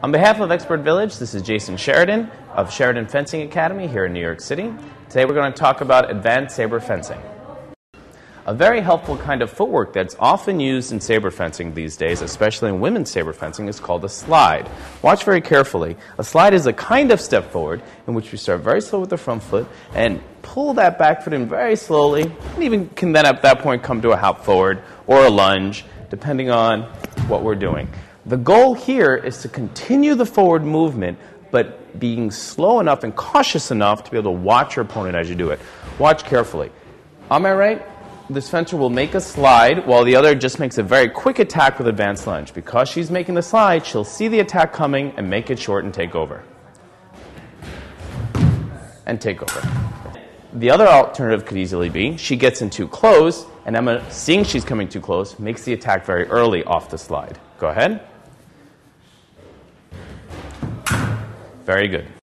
On behalf of Expert Village, this is Jason Sheridan of Sheridan Fencing Academy here in New York City. Today we're going to talk about advanced saber fencing. A very helpful kind of footwork that's often used in saber fencing these days, especially in women's saber fencing, is called a slide. Watch very carefully. A slide is a kind of step forward in which we start very slow with the front foot and pull that back foot in very slowly, and even can then at that point come to a hop forward or a lunge, depending on what we're doing. The goal here is to continue the forward movement, but being slow enough and cautious enough to be able to watch your opponent as you do it. Watch carefully. On my right, this fencer will make a slide while the other just makes a very quick attack with advanced lunge. Because she's making the slide, she'll see the attack coming and make it short and take over. And take over. The other alternative could easily be she gets in too close, and Emma, seeing she's coming too close, makes the attack very early off the slide. Go ahead. Very good.